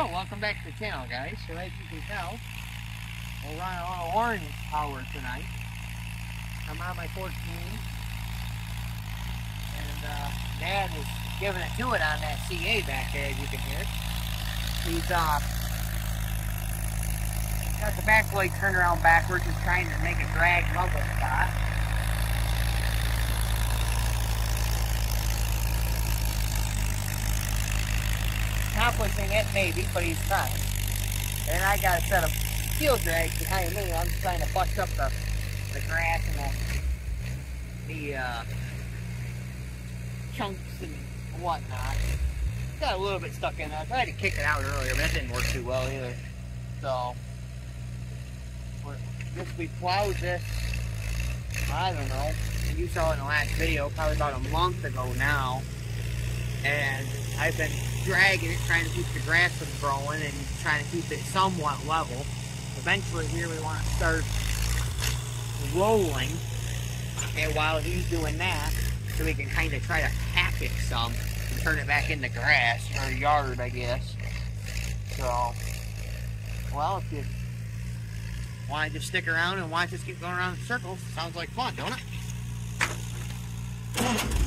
So, welcome back to the channel, guys. So, as you can tell, we're running a little orange power tonight. I'm on my 14, and uh, Dad is giving it to it on that CA back there, as you can hear. He's uh, got the back leg turned around backwards, just trying to make a drag level spot. Accomplishing it, maybe, but he's trying. And I got a set of steel drags behind me. I'm just trying to bust up the, the grass and the, the uh, chunks and whatnot. Got a little bit stuck in there. I tried to kick it out earlier, but that didn't work too well either. So, just we plowed this, I don't know, you saw it in the last video, probably about a month ago now. And I've been dragging it, trying to keep the grass from growing and trying to keep it somewhat level. Eventually here we want to start rolling. And while he's doing that, so we can kind of try to hack it some and turn it back into grass or yard, I guess. So, well, if you want to just stick around and watch us keep going around in circles, sounds like fun, don't it?